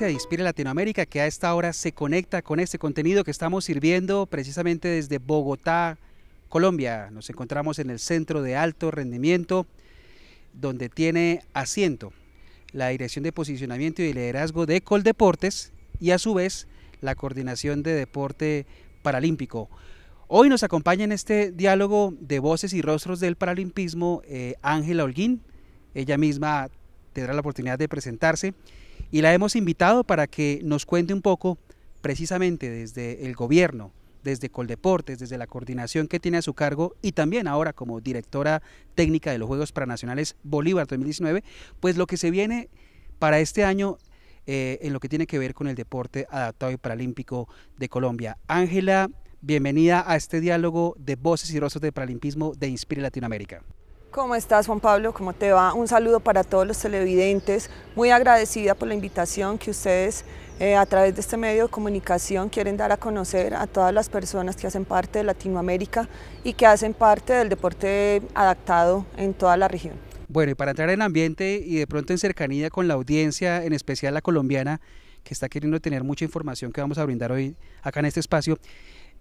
audiencia de Inspire Latinoamérica que a esta hora se conecta con este contenido que estamos sirviendo precisamente desde Bogotá, Colombia. Nos encontramos en el centro de alto rendimiento donde tiene asiento la Dirección de Posicionamiento y Liderazgo de Coldeportes y a su vez la Coordinación de Deporte Paralímpico. Hoy nos acompaña en este diálogo de voces y rostros del paralimpismo eh, Ángela Holguín. Ella misma tendrá la oportunidad de presentarse y la hemos invitado para que nos cuente un poco precisamente desde el gobierno, desde Coldeportes, desde la coordinación que tiene a su cargo y también ahora como directora técnica de los Juegos Paranacionales Bolívar 2019, pues lo que se viene para este año eh, en lo que tiene que ver con el deporte adaptado y paralímpico de Colombia. Ángela, bienvenida a este diálogo de voces y rostros de paralimpismo de Inspire Latinoamérica. ¿Cómo estás Juan Pablo? ¿Cómo te va? Un saludo para todos los televidentes. Muy agradecida por la invitación que ustedes eh, a través de este medio de comunicación quieren dar a conocer a todas las personas que hacen parte de Latinoamérica y que hacen parte del deporte adaptado en toda la región. Bueno, y para entrar en ambiente y de pronto en cercanía con la audiencia, en especial la colombiana, que está queriendo tener mucha información que vamos a brindar hoy acá en este espacio,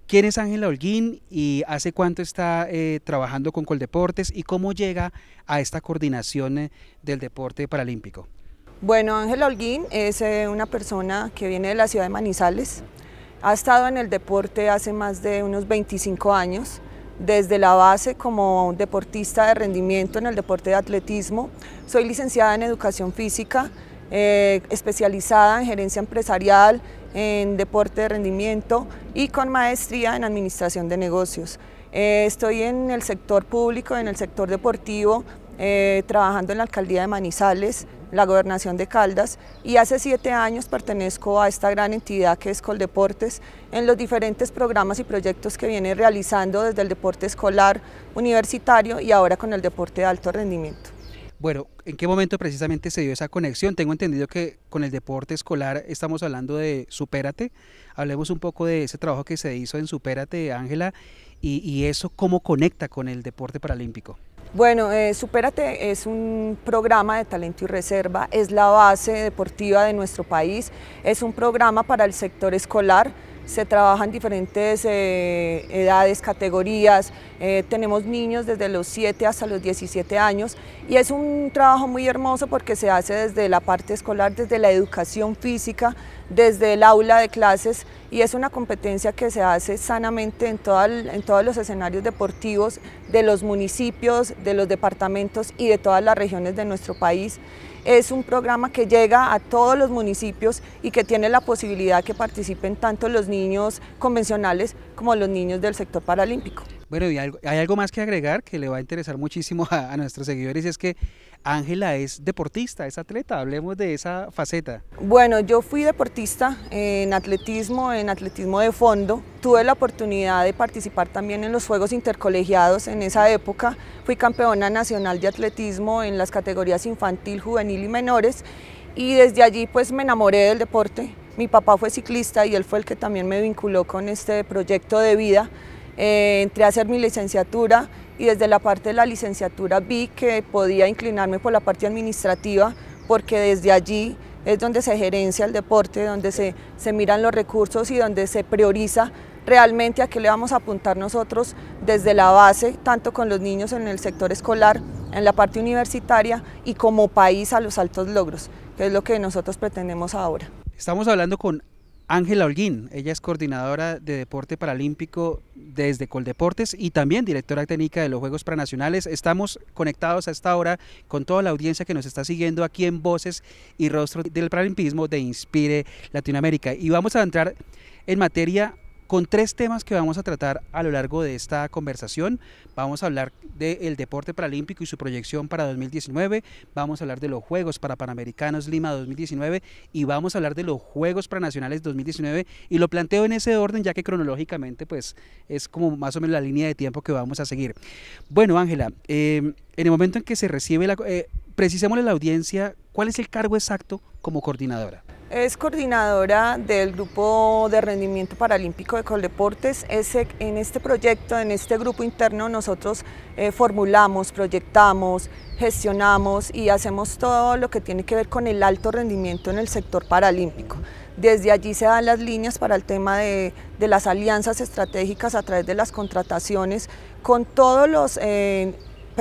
¿Quién es Ángela Holguín y hace cuánto está eh, trabajando con Coldeportes y cómo llega a esta coordinación eh, del deporte paralímpico? Bueno, Ángela Holguín es eh, una persona que viene de la ciudad de Manizales. Ha estado en el deporte hace más de unos 25 años, desde la base como deportista de rendimiento en el deporte de atletismo. Soy licenciada en educación física, especializada en gerencia empresarial, en deporte de rendimiento y con maestría en administración de negocios. Eh, estoy en el sector público, en el sector deportivo, eh, trabajando en la alcaldía de Manizales, la gobernación de Caldas y hace siete años pertenezco a esta gran entidad que es Coldeportes en los diferentes programas y proyectos que viene realizando desde el deporte escolar, universitario y ahora con el deporte de alto rendimiento. Bueno, ¿en qué momento precisamente se dio esa conexión? Tengo entendido que con el deporte escolar estamos hablando de Supérate. Hablemos un poco de ese trabajo que se hizo en Supérate, Ángela, y, eso cómo conecta con el deporte paralímpico. Bueno, eh, Supérate es un programa de talento y reserva, es la base deportiva de nuestro país, es un programa para el sector escolar se trabajan diferentes eh, edades, categorías, eh, tenemos niños desde los 7 hasta los 17 años y es un trabajo muy hermoso porque se hace desde la parte escolar, desde la educación física, desde el aula de clases y es una competencia que se hace sanamente en, todos los escenarios deportivos de los municipios, de los departamentos y de todas las regiones de nuestro país. Es un programa que llega a todos los municipios y que tiene la posibilidad que participen tanto los niños convencionales como los niños del sector paralímpico. Bueno, y hay algo más que agregar que le va a interesar muchísimo a, nuestros seguidores, es que Ángela es deportista, es atleta, hablemos de esa faceta. Bueno, yo fui deportista en atletismo, en atletismo de fondo, tuve la oportunidad de participar también en los Juegos Intercolegiados en esa época, fui campeona nacional de atletismo en las categorías infantil, juvenil y menores y desde allí pues me enamoré del deporte. Mi papá fue ciclista y él fue el que también me vinculó con este proyecto de vida eh, entré a hacer mi licenciatura y desde la parte de la licenciatura vi que podía inclinarme por la parte administrativa porque desde allí es donde se gerencia el deporte, donde se, se miran los recursos y donde se prioriza realmente a qué le vamos a apuntar nosotros desde la base, tanto con los niños en el sector escolar, en la parte universitaria y como país a los altos logros, que es lo que nosotros pretendemos ahora. Estamos hablando con Ángela Holguín, ella es coordinadora de deporte paralímpico desde Coldeportes y también directora técnica de los Juegos Pranacionales. Estamos conectados a esta hora con toda la audiencia que nos está siguiendo aquí en Voces y Rostros del Paralimpismo de Inspire Latinoamérica. Y vamos a entrar en materia con tres temas que vamos a tratar a lo largo de esta conversación. Vamos a hablar del deporte paralímpico y su proyección para 2019, vamos a hablar de los Juegos para Panamericanos Lima 2019 y vamos a hablar de los Juegos Pranacionales 2019 y lo planteo en ese orden ya que cronológicamente pues es como más o menos la línea de tiempo que vamos a seguir. Bueno Ángela, em, en el momento en que se recibe la... Eh, precisémosle a la audiencia cuál es el cargo exacto como coordinadora. Es coordinadora del Grupo de Rendimiento Paralímpico de Coldeportes. en este proyecto, en este grupo interno, nosotros eh, formulamos, proyectamos, gestionamos y hacemos todo lo que tiene que ver con el alto rendimiento en el sector paralímpico. Desde allí se dan las líneas para el tema de, las alianzas estratégicas a través de las contrataciones con todos los eh,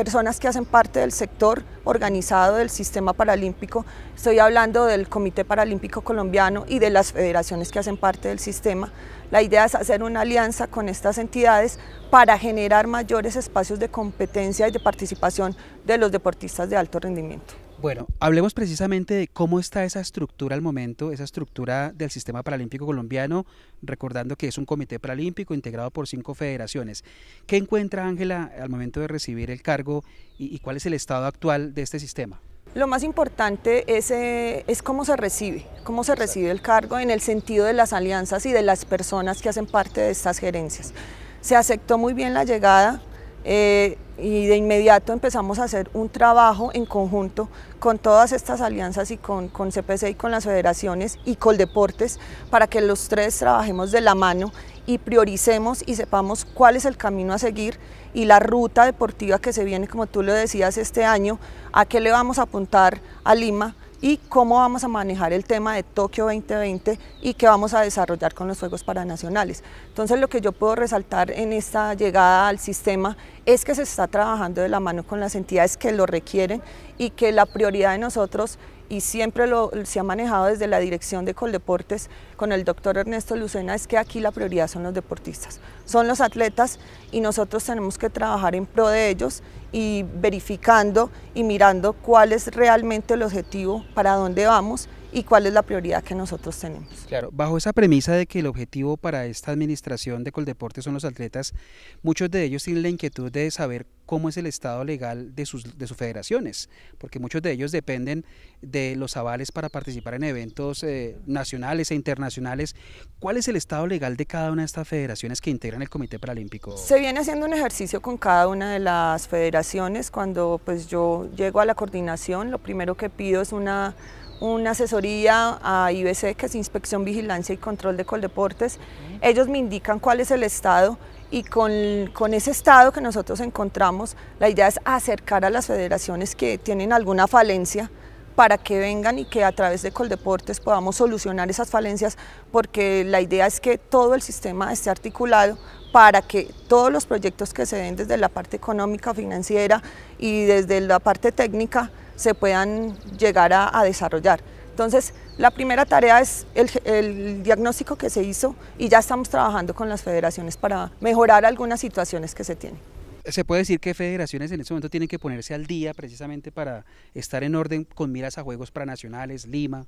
personas que hacen parte del sector organizado del sistema paralímpico. Estoy hablando del Comité Paralímpico Colombiano y de las federaciones que hacen parte del sistema. La idea es hacer una alianza con estas entidades para generar mayores espacios de competencia y de participación de los deportistas de alto rendimiento. Bueno, hablemos precisamente de cómo está esa estructura al momento, esa estructura del sistema paralímpico colombiano, recordando que es un comité paralímpico integrado por cinco federaciones. ¿Qué encuentra Ángela al momento de recibir el cargo y, cuál es el estado actual de este sistema? Lo más importante es, eh, es, cómo se recibe, cómo se recibe el cargo en el sentido de las alianzas y de las personas que hacen parte de estas gerencias. Se aceptó muy bien la llegada, eh, y de inmediato empezamos a hacer un trabajo en conjunto con todas estas alianzas y con, con CPC y con las federaciones y Coldeportes para que los tres trabajemos de la mano y prioricemos y sepamos cuál es el camino a seguir y la ruta deportiva que se viene, como tú lo decías, este año, a qué le vamos a apuntar a Lima y cómo vamos a manejar el tema de Tokio 2020 y qué vamos a desarrollar con los Juegos Paranacionales. Entonces lo que yo puedo resaltar en esta llegada al sistema es que se está trabajando de la mano con las entidades que lo requieren y que la prioridad de nosotros y siempre se ha manejado desde la dirección de Coldeportes con el doctor Ernesto Lucena, es que aquí la prioridad son los deportistas, son los atletas y nosotros tenemos que trabajar en pro de ellos y verificando y mirando cuál es realmente el objetivo, para dónde vamos y cuál es la prioridad que nosotros tenemos. Claro, bajo esa premisa de que el objetivo para esta administración de Coldeportes son los atletas, muchos de ellos tienen la inquietud de saber cómo es el estado legal de sus, de sus federaciones, porque muchos de ellos dependen de los avales para participar en eventos eh, nacionales e internacionales. ¿Cuál es el estado legal de cada una de estas federaciones que integran el Comité Paralímpico? Se viene haciendo un ejercicio con cada una de las federaciones. Cuando pues, yo llego a la coordinación, lo primero que pido es una una asesoría a IBC, que es Inspección, Vigilancia y Control de Coldeportes. Ellos me indican cuál es el estado y con, con, ese estado que nosotros encontramos, la idea es acercar a las federaciones que tienen alguna falencia para que vengan y que a través de Coldeportes podamos solucionar esas falencias, porque la idea es que todo el sistema esté articulado para que todos los proyectos que se den desde la parte económica, financiera y desde la parte técnica se puedan llegar a, desarrollar. Entonces, la primera tarea es el, diagnóstico que se hizo y ya estamos trabajando con las federaciones para mejorar algunas situaciones que se tienen. Se puede decir que federaciones en este momento tienen que ponerse al día precisamente para estar en orden con miras a Juegos Pranacionales, Lima.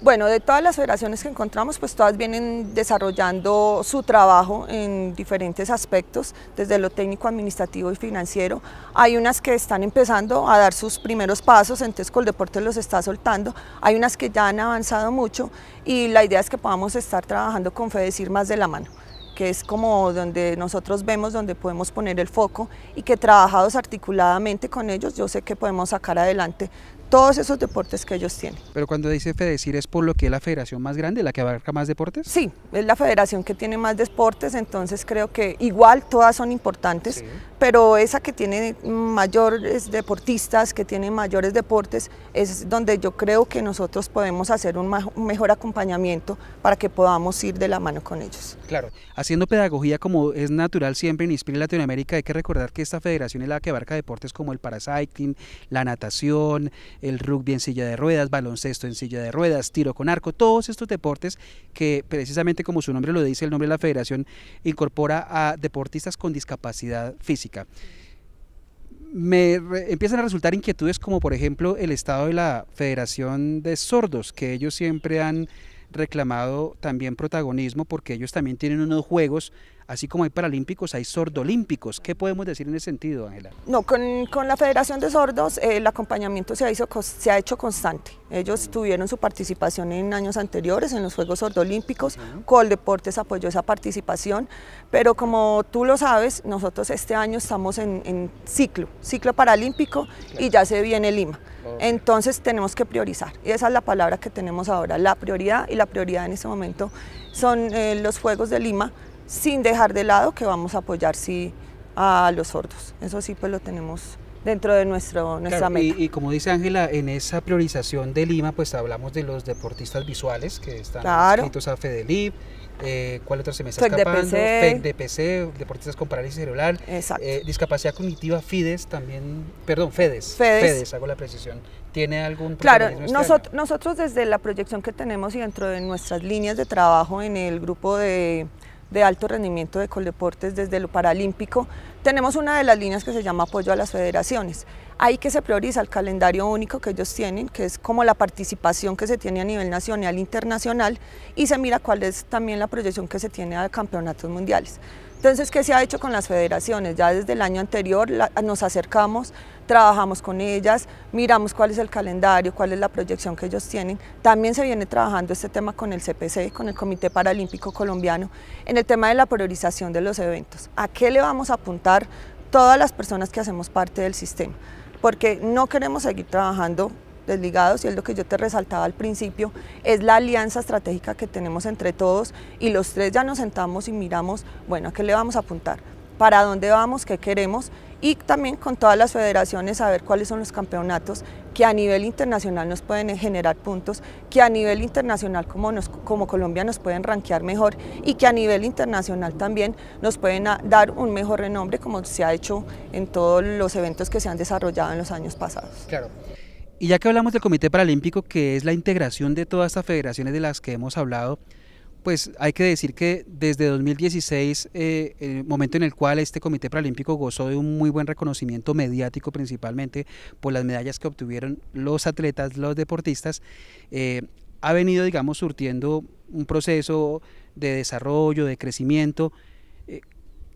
Bueno, de todas las federaciones que encontramos, pues todas vienen desarrollando su trabajo en diferentes aspectos, desde lo técnico, administrativo y financiero. Hay unas que están empezando a dar sus primeros pasos, entonces Coldeporte los está soltando. Hay unas que ya han avanzado mucho y la idea es que podamos estar trabajando con FEDECIR más de la mano que es como donde nosotros vemos donde podemos poner el foco y que trabajados articuladamente con ellos, yo sé que podemos sacar adelante todos esos deportes que ellos tienen. Pero cuando dice FEDECIR es por lo que es la federación más grande, la que abarca más deportes? Sí, es la federación que tiene más deportes, entonces creo que igual todas son importantes, pero esa que tiene mayores deportistas, que tiene mayores deportes, es donde yo creo que nosotros podemos hacer un, mejor acompañamiento para que podamos ir de la mano con ellos. Claro, haciendo pedagogía como es natural siempre en Inspire Latinoamérica, hay que recordar que esta federación es la que abarca deportes como el paracycling, la natación, el rugby en silla de ruedas, baloncesto en silla de ruedas, tiro con arco, todos estos deportes que precisamente como su nombre lo dice, el nombre de la federación incorpora a deportistas con discapacidad física. Me empiezan a resultar inquietudes como por ejemplo el estado de la Federación de Sordos, que ellos siempre han reclamado también protagonismo porque ellos también tienen unos juegos así como hay paralímpicos, hay sordolímpicos. ¿Qué podemos decir en ese sentido, Ángela? No, con, con, la Federación de Sordos el acompañamiento se ha, hizo, se ha hecho constante. Ellos tuvieron su participación en años anteriores en los Juegos Sordolímpicos, uh Coldeportes apoyó esa participación, pero como tú lo sabes, nosotros este año estamos en, en ciclo, ciclo paralímpico y ya se viene Lima. Entonces tenemos que priorizar y esa es la palabra que tenemos ahora, la prioridad y la prioridad en este momento son eh, los Juegos de Lima sin dejar de lado que vamos a apoyar sí a los sordos, eso sí pues lo tenemos dentro de nuestro, nuestra meta. Y, como dice Ángela, en esa priorización de Lima pues hablamos de los deportistas visuales que están claro. inscritos a FEDELIB, eh, ¿cuál otro se me está escapando? FEDPC, deportistas con parálisis cerebral, eh, discapacidad cognitiva, FIDES también, perdón, FEDES, FEDES, FEDES hago la precisión. ¿Tiene algún Claro, este nosotros, nosotros desde la proyección que tenemos y dentro de nuestras líneas de trabajo en el grupo de, de alto rendimiento de Coldeportes desde lo paralímpico, tenemos una de las líneas que se llama apoyo a las federaciones. Ahí que se prioriza el calendario único que ellos tienen, que es como la participación que se tiene a nivel nacional e internacional, y se mira cuál es también la proyección que se tiene a campeonatos mundiales. Entonces, ¿qué se ha hecho con las federaciones? Ya desde el año anterior nos acercamos, trabajamos con ellas, miramos cuál es el calendario, cuál es la proyección que ellos tienen. También se viene trabajando este tema con el CPC, con el Comité Paralímpico Colombiano, en el tema de la priorización de los eventos. ¿A qué le vamos a apuntar todas las personas que hacemos parte del sistema? porque no queremos seguir trabajando desligados y es lo que yo te resaltaba al principio, es la alianza estratégica que tenemos entre todos y los tres ya nos sentamos y miramos, bueno, ¿a qué le vamos a apuntar? ¿Para dónde vamos? ¿Qué queremos? y también con todas las federaciones a ver cuáles son los campeonatos que a nivel internacional nos pueden generar puntos, que a nivel internacional como, nos, como Colombia nos pueden rankear mejor y que a nivel internacional también nos pueden dar un mejor renombre como se ha hecho en todos los eventos que se han desarrollado en los años pasados. Claro. Y ya que hablamos del Comité Paralímpico, que es la integración de todas estas federaciones de las que hemos hablado, pues hay que decir que desde 2016, eh, el momento en el cual este Comité Paralímpico gozó de un muy buen reconocimiento mediático, principalmente por las medallas que obtuvieron los atletas, los deportistas, eh, ha venido, digamos, surtiendo un proceso de desarrollo, de crecimiento.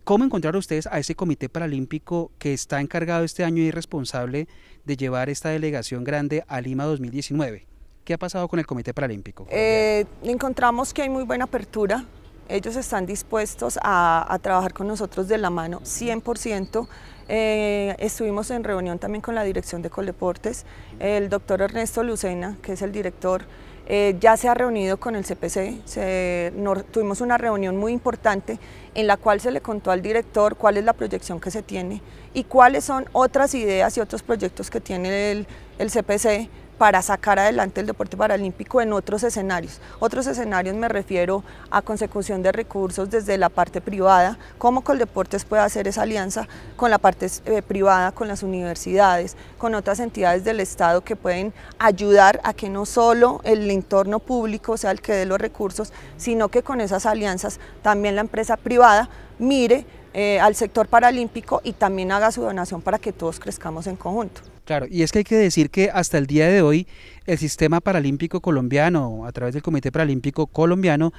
¿Cómo encontraron ustedes a ese Comité Paralímpico que está encargado este año y responsable de llevar esta delegación grande a Lima 2019? ¿Qué ha pasado con el Comité Paralímpico? Eh, encontramos que hay muy buena apertura. Ellos están dispuestos a, trabajar con nosotros de la mano 100%. Eh, estuvimos en reunión también con la dirección de Coldeportes. El doctor Ernesto Lucena, que es el director, eh, ya se ha reunido con el CPC. tuvimos una reunión muy importante en la cual se le contó al director cuál es la proyección que se tiene y cuáles son otras ideas y otros proyectos que tiene el, el CPC para sacar adelante el deporte paralímpico en otros escenarios. Otros escenarios me refiero a consecución de recursos desde la parte privada, cómo Coldeportes puede hacer esa alianza con la parte eh, privada, con las universidades, con otras entidades del Estado que pueden ayudar a que no solo el entorno público sea el que dé los recursos, sino que con esas alianzas también la empresa privada mire eh, al sector paralímpico y también haga su donación para que todos crezcamos en conjunto. Claro, y es que hay que decir que hasta el día de hoy el sistema paralímpico colombiano, a través del Comité Paralímpico Colombiano,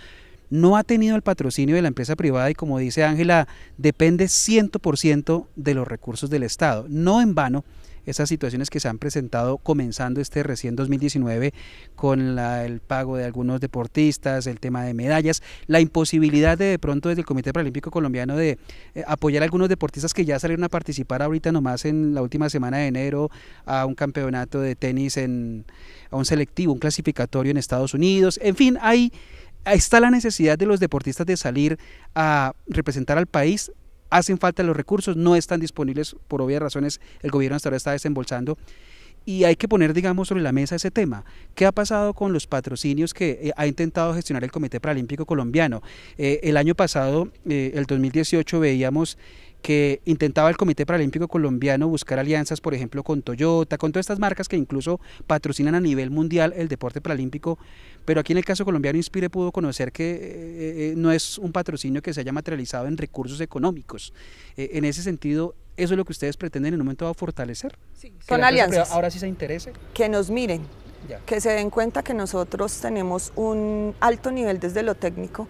no ha tenido el patrocinio de la empresa privada y como dice Ángela, depende 100% de los recursos del Estado. No en vano, esas situaciones que se han presentado comenzando este recién 2019 con el pago de algunos deportistas, el tema de medallas, la imposibilidad de de pronto desde el Comité Paralímpico Colombiano de eh, apoyar a algunos deportistas que ya salieron a participar ahorita nomás en la última semana de enero a un campeonato de tenis en a un selectivo, un clasificatorio en Estados Unidos, en fin, hay está la necesidad de los deportistas de salir a representar al país hacen falta los recursos, no están disponibles por obvias razones, el gobierno hasta ahora está desembolsando. Y hay que poner, digamos, sobre la mesa ese tema. ¿Qué ha pasado con los patrocinios que eh, ha intentado gestionar el Comité Paralímpico Colombiano? Eh, el año pasado, eh, el 2018, veíamos que intentaba el Comité Paralímpico Colombiano buscar alianzas, por ejemplo, con Toyota, con todas estas marcas que incluso patrocinan a nivel mundial el deporte paralímpico, pero aquí en el caso colombiano Inspire pudo conocer que eh, eh, no es un patrocinio que se haya materializado en recursos económicos. Eh, en ese sentido, ¿eso es lo que ustedes pretenden en un momento a fortalecer? Sí, son alianzas. Ahora sí se interese. Que nos miren, que se den cuenta que nosotros tenemos un alto nivel desde lo técnico,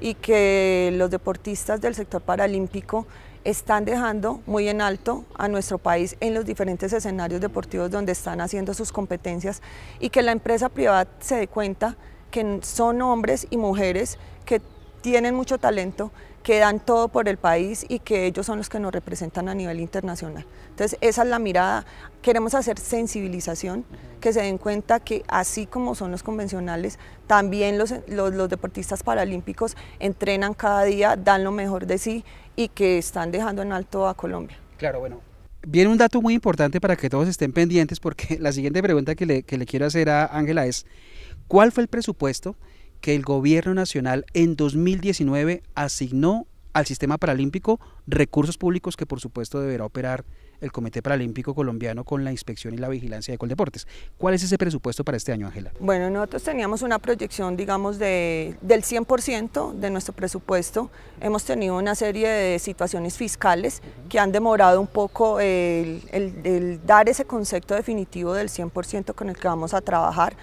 y que los deportistas del sector paralímpico están dejando muy en alto a nuestro país en los diferentes escenarios deportivos donde están haciendo sus competencias y que la empresa privada se dé cuenta que son hombres y mujeres que tienen mucho talento, que dan todo por el país y que ellos son los que nos representan a nivel internacional. Entonces esa es la mirada, queremos hacer sensibilización, que se den cuenta que así como son los convencionales, también los, los, deportistas paralímpicos entrenan cada día, dan lo mejor de sí y que están dejando en alto a Colombia. Claro, bueno, Viene un dato muy importante para que todos estén pendientes porque la siguiente pregunta que le, que le quiero hacer a Ángela es, ¿cuál fue el presupuesto que el gobierno nacional en 2019 asignó al sistema paralímpico recursos públicos que por supuesto deberá operar el Comité Paralímpico Colombiano con la inspección y la vigilancia de Coldeportes. ¿Cuál es ese presupuesto para este año, Ángela? Bueno, nosotros teníamos una proyección, digamos, de, del 100% de nuestro presupuesto. Hemos tenido una serie de situaciones fiscales que han demorado un poco el, el dar ese concepto definitivo del 100% con el que vamos a trabajar.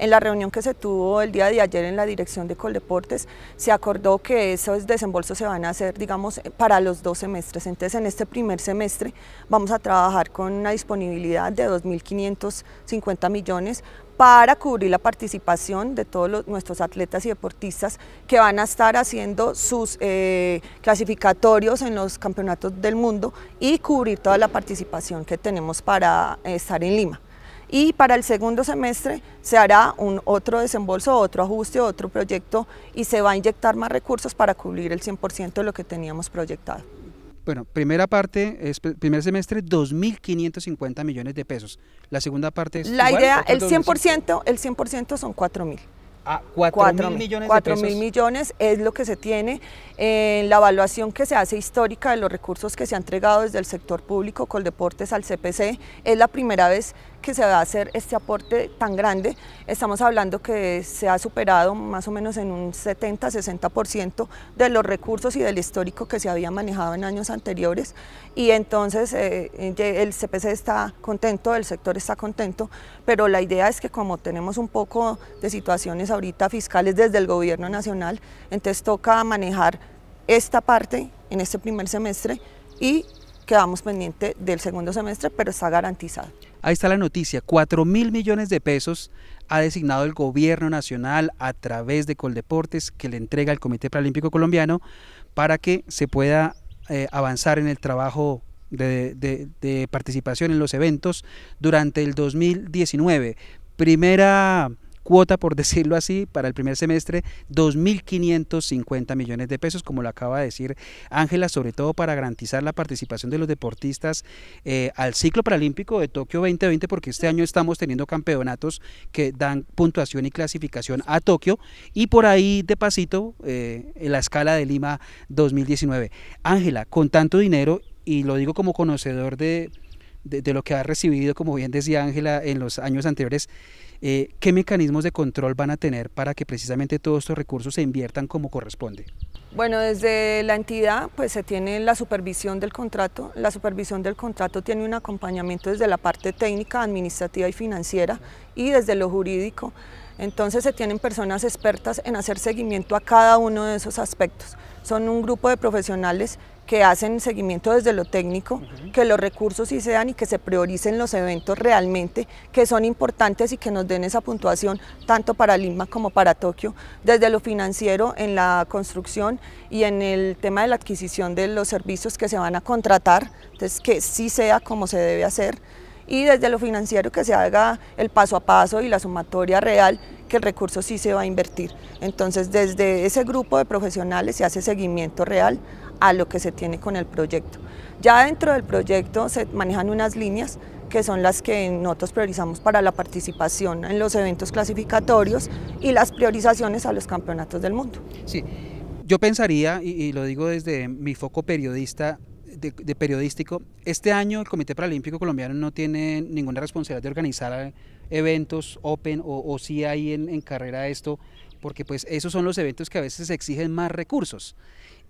En la reunión que se tuvo el día de ayer en la dirección de Coldeportes, se acordó que esos desembolsos se van a hacer, digamos, para los dos semestres. Entonces, en este primer semestre vamos a trabajar con una disponibilidad de 2.550 millones para cubrir la participación de todos nuestros atletas y deportistas que van a estar haciendo sus eh, clasificatorios en los campeonatos del mundo y cubrir toda la participación que tenemos para estar en Lima y para el segundo semestre se hará un otro desembolso, otro ajuste, otro proyecto y se va a inyectar más recursos para cubrir el 100% de lo que teníamos proyectado. Bueno, primera parte es primer semestre 2.550 millones de pesos. La segunda parte es La idea, el 100%, el 100% son 4.000. Ah, 4 mil millones de pesos. mil millones es lo que se tiene en la evaluación que se hace histórica de los recursos que se han entregado desde el sector público Coldeportes al CPC. Es la primera vez que se va a hacer este aporte tan grande. Estamos hablando que se ha superado más o menos en un 70-60% de los recursos y del histórico que se había manejado en años anteriores. Y entonces eh, el CPC está contento, el sector está contento, pero la idea es que como tenemos un poco de situaciones ahorita fiscales desde el gobierno nacional, entonces toca manejar esta parte en este primer semestre y quedamos pendiente del segundo semestre, pero está garantizado. Ahí está la noticia, 4 mil millones de pesos ha designado el gobierno nacional a través de Coldeportes que le entrega al Comité Paralímpico Colombiano para que se pueda eh, avanzar en el trabajo de, de participación en los eventos durante el 2019. Primera cuota, por decirlo así, para el primer semestre, 2.550 millones de pesos, como lo acaba de decir Ángela, sobre todo para garantizar la participación de los deportistas eh, al ciclo paralímpico de Tokio 2020, porque este año estamos teniendo campeonatos que dan puntuación y clasificación a Tokio, y por ahí de pasito eh, en la escala de Lima 2019. Ángela, con tanto dinero, y lo digo como conocedor de, de lo que ha recibido, como bien decía Ángela, en los años anteriores, eh, ¿qué mecanismos de control van a tener para que precisamente todos estos recursos se inviertan como corresponde? Bueno, desde la entidad pues se tiene la supervisión del contrato. La supervisión del contrato tiene un acompañamiento desde la parte técnica, administrativa y financiera y desde lo jurídico. Entonces se tienen personas expertas en hacer seguimiento a cada uno de esos aspectos. Son un grupo de profesionales que hacen seguimiento desde lo técnico, que los recursos sí sean y que se prioricen los eventos realmente, que son importantes y que nos den esa puntuación tanto para Lima como para Tokio, desde lo financiero en la construcción y en el tema de la adquisición de los servicios que se van a contratar, entonces que sí sea como se debe hacer. Y desde lo financiero que se haga el paso a paso y la sumatoria real que el recurso sí se va a invertir. Entonces desde ese grupo de profesionales se hace seguimiento real a lo que se tiene con el proyecto. Ya dentro del proyecto se manejan unas líneas que son las que nosotros priorizamos para la participación en los eventos clasificatorios y las priorizaciones a los campeonatos del mundo. Sí, yo pensaría, y, lo digo desde mi foco periodista, de, periodístico, este año el Comité Paralímpico Colombiano no tiene ninguna responsabilidad de organizar eventos open o, si hay en, carrera esto, porque pues esos son los eventos que a veces exigen más recursos.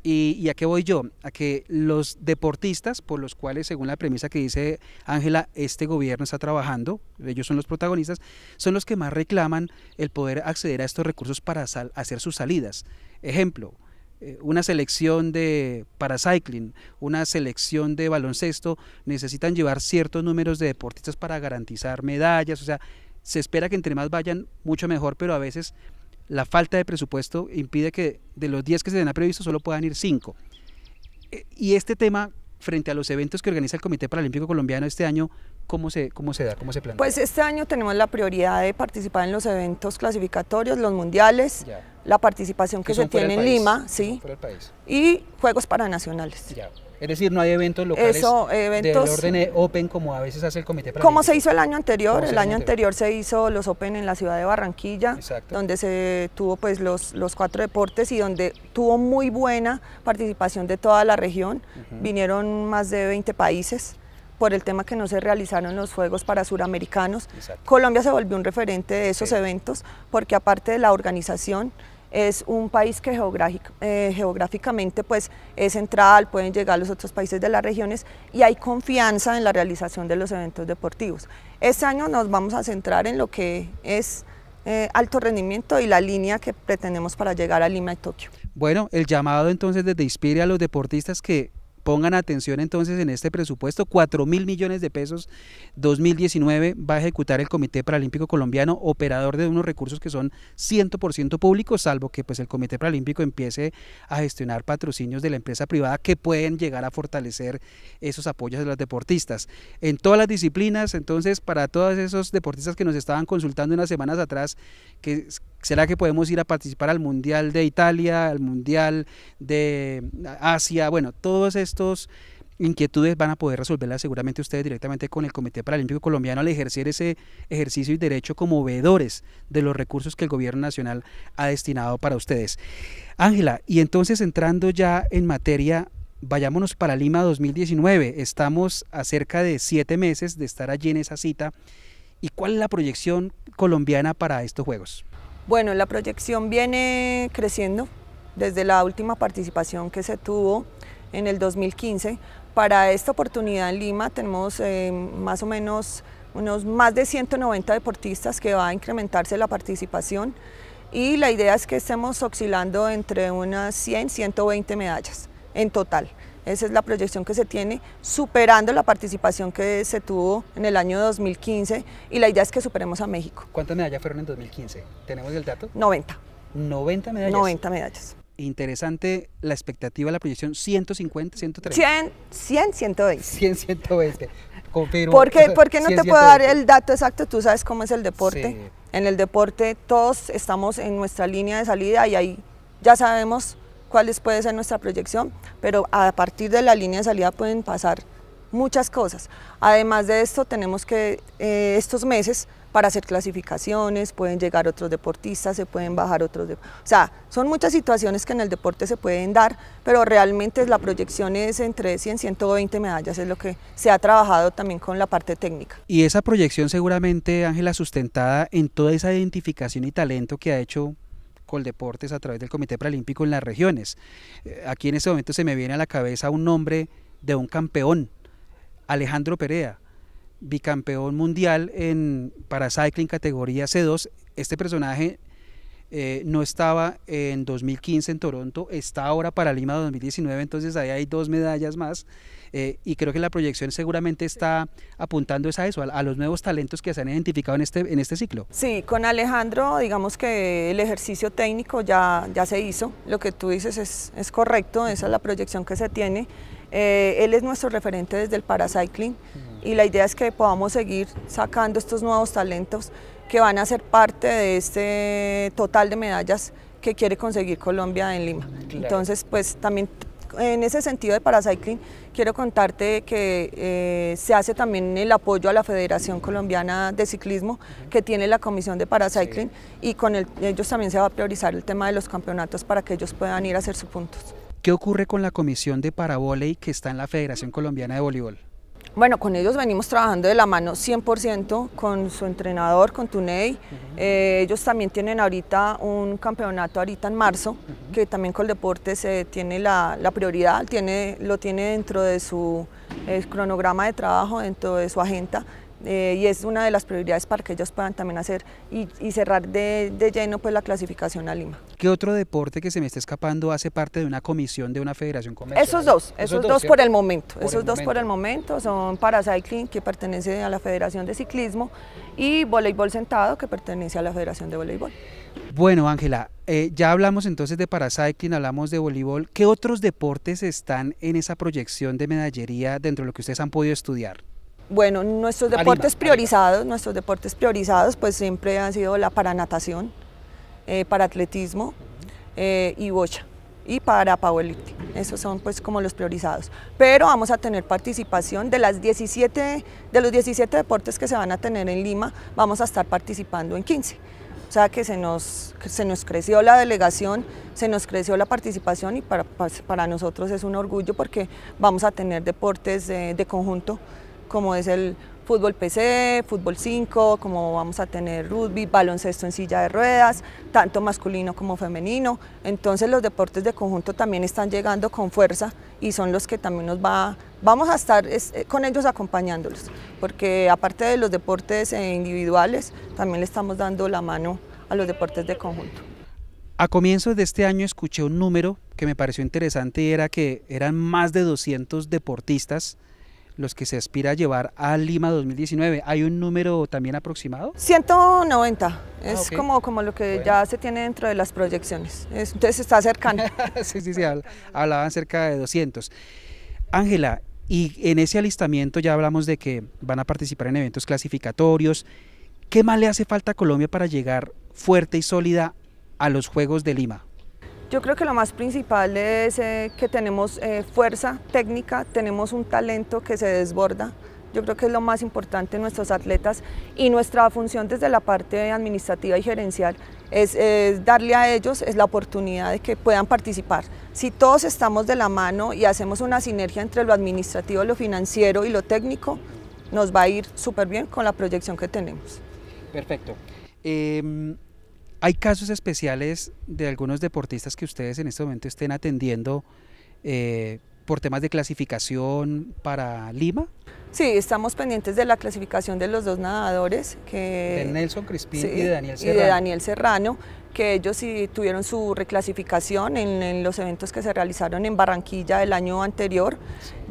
Y, y, a qué voy yo? A que los deportistas, por los cuales, según la premisa que dice Ángela, este gobierno está trabajando, ellos son los protagonistas, son los que más reclaman el poder acceder a estos recursos para hacer sus salidas. Ejemplo, eh, una selección de paracycling, una selección de baloncesto, necesitan llevar ciertos números de deportistas para garantizar medallas, o sea, se espera que entre más vayan, mucho mejor, pero a veces la falta de presupuesto impide que de los 10 que se tenía previsto solo puedan ir 5. Eh, y este tema, frente a los eventos que organiza el Comité Paralímpico Colombiano este año, ¿Cómo se, ¿Cómo se da? ¿Cómo se plantea? Pues este año tenemos la prioridad de participar en los eventos clasificatorios, los mundiales, la participación que se tiene en Lima, sí, y Juegos Paranacionales. Ya. Es decir, no hay eventos locales Eso, eventos, del orden Open como a veces hace el Comité Como se hizo el año anterior, el año anterior. se hizo los Open en la ciudad de Barranquilla, donde se tuvo pues los, los cuatro deportes y donde tuvo muy buena participación de toda la región, vinieron más de 20 países por el tema que no se realizaron los Juegos para Suramericanos. Colombia se volvió un referente de esos eventos porque aparte de la organización, es un país que eh, geográficamente pues, es central, pueden llegar los otros países de las regiones y hay confianza en la realización de los eventos deportivos. Este año nos vamos a centrar en lo que es eh, alto rendimiento y la línea que pretendemos para llegar a Lima y Tokio. Bueno, el llamado entonces desde Inspire a los deportistas que Pongan atención entonces en este presupuesto, 4 mil millones de pesos 2019 va a ejecutar el Comité Paralímpico Colombiano, operador de unos recursos que son 100% públicos, salvo que pues el Comité Paralímpico empiece a gestionar patrocinios de la empresa privada que pueden llegar a fortalecer esos apoyos de los deportistas. En todas las disciplinas, entonces, para todos esos deportistas que nos estaban consultando unas semanas atrás, que ¿Será que podemos ir a participar al Mundial de Italia, al Mundial de Asia? Bueno, todos estos inquietudes van a poder resolverlas seguramente ustedes directamente con el Comité Paralímpico Colombiano al ejercer ese ejercicio y derecho como veedores de los recursos que el gobierno nacional ha destinado para ustedes. Ángela, y entonces entrando ya en materia, vayámonos para Lima 2019. Estamos a cerca de siete meses de estar allí en esa cita. ¿Y cuál es la proyección colombiana para estos Juegos? Bueno, la proyección viene creciendo desde la última participación que se tuvo en el 2015. Para esta oportunidad en Lima tenemos eh, más o menos unos más de 190 deportistas que va a incrementarse la participación y la idea es que estemos oscilando entre unas 100, 120 medallas en total. Esa es la proyección que se tiene, superando la participación que se tuvo en el año 2015 y la idea es que superemos a México. ¿Cuántas medallas fueron en 2015? ¿Tenemos el dato? 90. 90 medallas. 90 medallas. Interesante la expectativa, la proyección 150, 130. 100, 100 120. 100, 120. Confirmo. ¿Por qué, no te puedo dar el dato exacto? Tú sabes cómo es el deporte. En el deporte todos estamos en nuestra línea de salida y ahí ya sabemos cuáles puede ser nuestra proyección, pero a partir de la línea de salida pueden pasar muchas cosas. Además de esto, tenemos que eh, estos meses para hacer clasificaciones, pueden llegar otros deportistas, se pueden bajar otros. o sea, son muchas situaciones que en el deporte se pueden dar, pero realmente la proyección es entre 100 y 120 medallas, es lo que se ha trabajado también con la parte técnica. Y esa proyección seguramente, Ángela, sustentada en toda esa identificación y talento que ha hecho Coldeportes a través del Comité Paralímpico en las regiones. Eh, aquí en este momento se me viene a la cabeza un nombre de un campeón, Alejandro Perea, bicampeón mundial en paracycling categoría C2. Este personaje eh, no estaba en 2015 en Toronto, está ahora para Lima 2019, entonces ahí hay dos medallas más. Eh, y creo que la proyección seguramente está apuntando a eso, a, los nuevos talentos que se han identificado en este, en este ciclo. Sí, con Alejandro, digamos que el ejercicio técnico ya, ya se hizo, lo que tú dices es, es correcto, esa es la proyección que se tiene. Eh, él es nuestro referente desde el paracycling y la idea es que podamos seguir sacando estos nuevos talentos que van a ser parte de este total de medallas que quiere conseguir Colombia en Lima. Entonces, pues también en ese sentido de paracycling, quiero contarte que eh, se hace también el apoyo a la Federación Colombiana de Ciclismo, que tiene la comisión de paracycling, y con ellos también se va a priorizar el tema de los campeonatos para que ellos puedan ir a hacer sus puntos. ¿Qué ocurre con la comisión de paravoley que está en la Federación Colombiana de Voleibol? Bueno, con ellos venimos trabajando de la mano 100% con su entrenador, con Tunei. Eh, ellos también tienen ahorita un campeonato ahorita en marzo, que también con el deporte se tiene la, prioridad, tiene, lo tiene dentro de su cronograma de trabajo, dentro de su agenda eh, y es una de las prioridades para que ellos puedan también hacer y, cerrar de, lleno pues la clasificación a Lima. ¿Qué otro deporte que se me está escapando hace parte de una comisión de una federación comercial? Esos dos, esos, dos, por el momento, esos dos por el momento son Paracycling que pertenece a la Federación de Ciclismo y Voleibol Sentado que pertenece a la Federación de Voleibol. Bueno, Ángela, eh, ya hablamos entonces de paracycling, hablamos de voleibol. ¿Qué otros deportes están en esa proyección de medallería dentro de lo que ustedes han podido estudiar? Bueno, nuestros deportes priorizados, nuestros deportes priorizados pues siempre han sido la paranatación, eh, para atletismo eh, y bocha y para powerlifting. Esos son pues como los priorizados. Pero vamos a tener participación de las 17 de los 17 deportes que se van a tener en Lima, vamos a estar participando en 15. O sea que se nos, se nos creció la delegación, se nos creció la participación y para, pues, para nosotros es un orgullo porque vamos a tener deportes de conjunto como es el fútbol PC, fútbol 5, como vamos a tener rugby, baloncesto en silla de ruedas, tanto masculino como femenino. Entonces los deportes de conjunto también están llegando con fuerza y son los que también nos va, vamos a estar eh, con ellos acompañándolos, porque aparte de los deportes eh, individuales, también le estamos dando la mano a los deportes de conjunto. A comienzos de este año escuché un número que me pareció interesante y era que eran más de 200 deportistas los que se aspira a llevar a Lima 2019. ¿Hay un número también aproximado? 190, es ah, como, como lo que ya se tiene dentro de las proyecciones, entonces está cercano. sí, sí, sí, hablaban cerca de 200. Ángela, y en ese alistamiento ya hablamos de que van a participar en eventos clasificatorios. ¿Qué más le hace falta a Colombia para llegar fuerte y sólida a los Juegos de Lima? Yo creo que lo más principal es eh, que tenemos eh, fuerza técnica, tenemos un talento que se desborda. Yo creo que es lo más importante en nuestros atletas y nuestra función desde la parte administrativa y gerencial es, darle a ellos es la oportunidad de que puedan participar. Si todos estamos de la mano y hacemos una sinergia entre lo administrativo, lo financiero y lo técnico, nos va a ir súper bien con la proyección que tenemos. Perfecto. Em, ¿Hay casos especiales de algunos deportistas que ustedes en este momento estén atendiendo eh, por temas de clasificación para Lima? Sí, estamos pendientes de la clasificación de los dos nadadores. Que, de Nelson Crispín y de Daniel Serrano. Y de Daniel Serrano, que ellos sí tuvieron su reclasificación en, los eventos que se realizaron en Barranquilla el año anterior.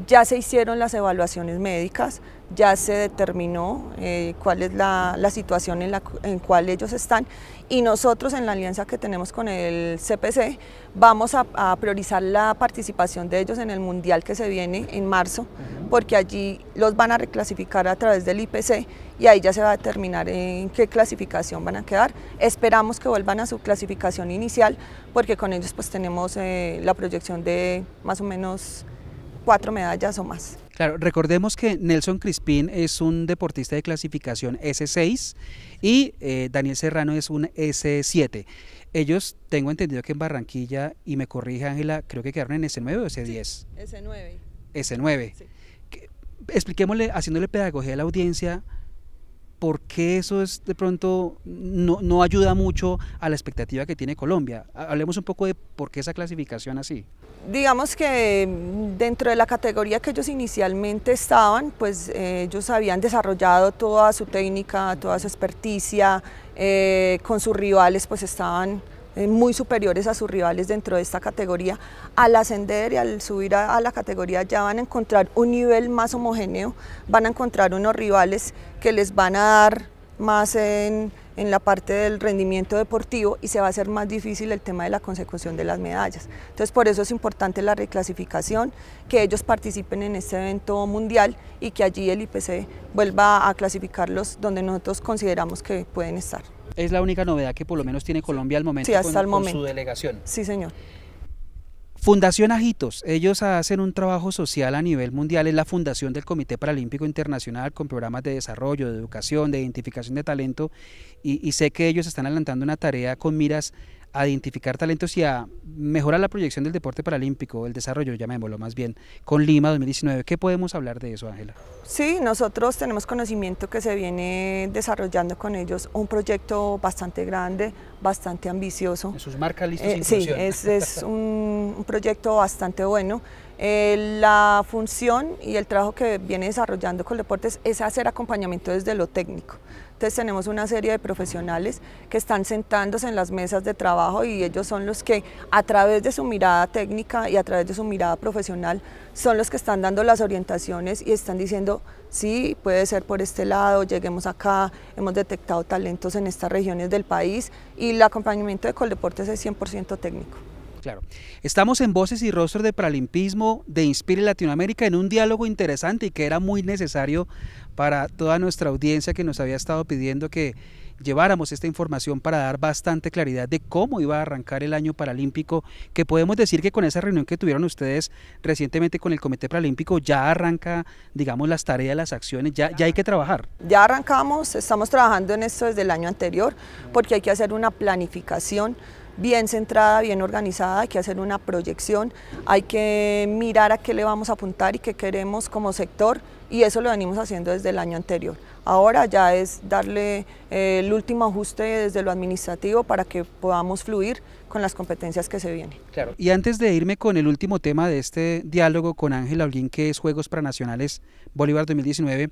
Ya se hicieron las evaluaciones médicas, ya se determinó eh, cuál es la, situación en la en cual ellos están. Y nosotros en la alianza que tenemos con el CPC vamos a, priorizar la participación de ellos en el Mundial que se viene en marzo, porque allí los van a reclasificar a través del IPC y ahí ya se va a determinar en qué clasificación van a quedar. Esperamos que vuelvan a su clasificación inicial, porque con ellos pues tenemos eh, la proyección de más o menos cuatro medallas o más. Claro, recordemos que Nelson Crispín es un deportista de clasificación S6 y eh, Daniel Serrano es un S7. Ellos, tengo entendido que en Barranquilla, y me corrige Ángela, creo que quedaron en S9 o S10. S9. S9. Expliquémosle, haciéndole pedagogía a la audiencia, por qué eso es de pronto no, no, ayuda mucho a la expectativa que tiene Colombia. Hablemos un poco de por qué esa clasificación así. Digamos que dentro de la categoría que ellos inicialmente estaban, pues eh, ellos habían desarrollado toda su técnica, toda su experticia, eh, con sus rivales pues estaban eh, muy superiores a sus rivales dentro de esta categoría. Al ascender y al subir a, la categoría ya van a encontrar un nivel más homogéneo, van a encontrar unos rivales que les van a dar más en, en, la parte del rendimiento deportivo y se va a hacer más difícil el tema de la consecución de las medallas. Entonces por eso es importante la reclasificación, que ellos participen en este evento mundial y que allí el IPC vuelva a clasificarlos donde nosotros consideramos que pueden estar es la única novedad que por lo menos tiene Colombia al momento, con, su delegación. Sí, señor. Fundación Ajitos, ellos hacen un trabajo social a nivel mundial, es la fundación del Comité Paralímpico Internacional con programas de desarrollo, de educación, de identificación de talento y, sé que ellos están adelantando una tarea con miras a identificar talentos y a mejorar la proyección del deporte paralímpico, el desarrollo, llamémoslo más bien, con Lima 2019. ¿Qué podemos hablar de eso, Ángela? Sí, nosotros tenemos conocimiento que se viene desarrollando con ellos un proyecto bastante grande, bastante ambicioso. sus marcas listas eh, Sí, es, es un, un, proyecto bastante bueno Eh, la función y el trabajo que viene desarrollando Coldeportes es hacer acompañamiento desde lo técnico. Entonces tenemos una serie de profesionales que están sentándose en las mesas de trabajo y ellos son los que a través de su mirada técnica y a través de su mirada profesional son los que están dando las orientaciones y están diciendo, sí, puede ser por este lado, lleguemos acá, hemos detectado talentos en estas regiones del país y el acompañamiento de Coldeportes es 100% técnico. Claro. Estamos en Voces y Rostros de Paralimpismo de Inspire Latinoamérica en un diálogo interesante y que era muy necesario para toda nuestra audiencia que nos había estado pidiendo que lleváramos esta información para dar bastante claridad de cómo iba a arrancar el año paralímpico, que podemos decir que con esa reunión que tuvieron ustedes recientemente con el Comité Paralímpico ya arranca, digamos, las tareas, las acciones, ya, ya hay que trabajar. Ya arrancamos, estamos trabajando en esto desde el año anterior, porque hay que hacer una planificación bien centrada, bien organizada, hay que hacer una proyección, hay que mirar a qué le vamos a apuntar y qué queremos como sector y eso lo venimos haciendo desde el año anterior. Ahora ya es darle eh, el último ajuste desde lo administrativo para que podamos fluir con las competencias que se vienen. Claro. Y antes de irme con el último tema de este diálogo con Ángela Holguín, que es Juegos Paranacionales Bolívar 2019,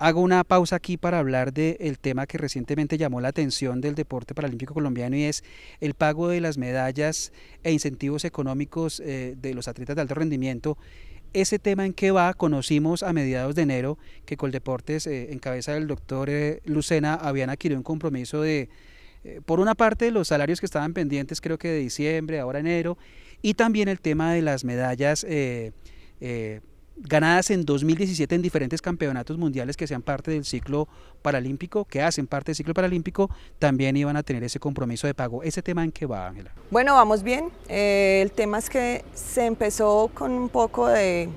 Hago una pausa aquí para hablar del tema que recientemente llamó la atención del deporte paralímpico colombiano y es el pago de las medallas e incentivos económicos eh, de los atletas de alto rendimiento. Ese tema en qué va, conocimos a mediados de enero que Coldeportes, eh, en cabeza del doctor eh, Lucena, habían adquirido un compromiso de, por una parte, los salarios que estaban pendientes, creo que de diciembre, ahora enero, y también el tema de las medallas ganadas en 2017 en diferentes campeonatos mundiales que sean parte del ciclo paralímpico, que hacen parte del ciclo paralímpico, también iban a tener ese compromiso de pago. ¿Ese tema en qué va, Ángela? Bueno, vamos bien. Eh, el tema es que se empezó con un poco de,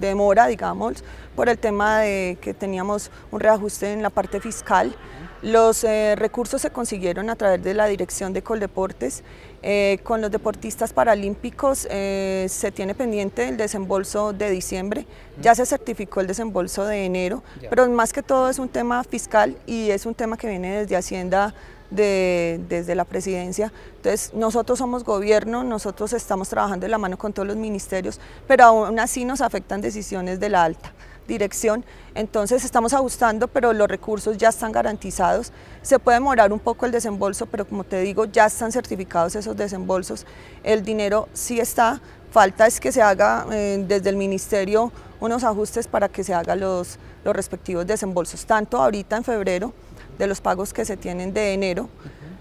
demora, digamos, por el tema de que teníamos un reajuste en la parte fiscal. Los eh, recursos se consiguieron a través de la dirección de Coldeportes eh, con los deportistas paralímpicos eh, se tiene pendiente el desembolso de diciembre, ya se certificó el desembolso de enero, pero más que todo es un tema fiscal y es un tema que viene desde Hacienda desde la presidencia. Entonces, nosotros somos gobierno, nosotros estamos trabajando de la mano con todos los ministerios, pero aún así nos afectan decisiones de la alta dirección. Entonces estamos ajustando, pero los recursos ya están garantizados. Se puede demorar un poco el desembolso, pero como te digo, ya están certificados esos desembolsos. El dinero sí está, falta es que se haga eh, desde el ministerio unos ajustes para que se hagan los, los respectivos desembolsos, tanto ahorita en febrero de los pagos que se tienen de enero